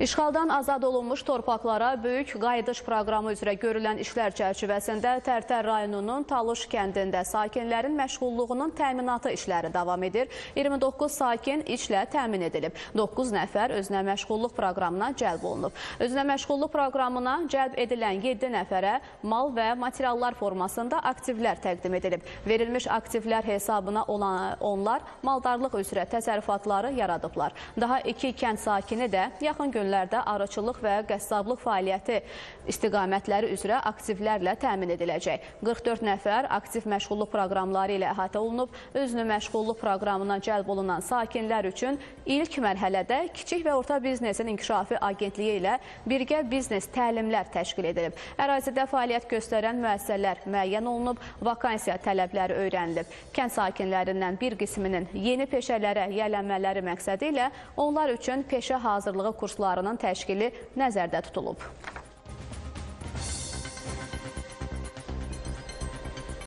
İşğaldan azad olunmuş torpaqlara böyük qayıdış proqramı üzrə görülən işlər çərçivəsində Tərtər rayonunun Talış kəndində sakinlərin məşğulluğunun təminatı işləri davam edir. 29 sakin işlə təmin edilib. 9 nəfər özünə məşğulluq proqramına cəlb olunub. Özünə məşğulluq proqramına cəlb edilən 7 nəfərə mal və materiallar formasında aktivlər təqdim edilib. Verilmiş aktivlər hesabına olan onlar maldarlıq üzrə təsərrüfatları yaradıblar. Daha iki kənd sakini də yaxın günlərdə arıçılıq və qəssablıq fəaliyyəti istiqamətləri üzrə aktivlərlə təmin ediləcək. 44 nəfər aktiv məşğulluq proqramları ilə əhatə olunub. Özünü məşğulluq proqramına cəlb olunan sakinlər üçün ilk mərhələdə Kiçik və Orta Biznesin İnkişafı Agentliyi ilə birgə biznes təlimlər təşkil edilib. Ərazidə fəaliyyət göstərən müəssisələr müəyyən olunub, vakansiya tələbləri öyrənilib. Kənd sakinlərindən bir qisminin yeni peşələrə yiyələnmələri məqsədi ilə onlar üçün peşə hazırlığı kurslarının təşkili nəzərdə tutulub.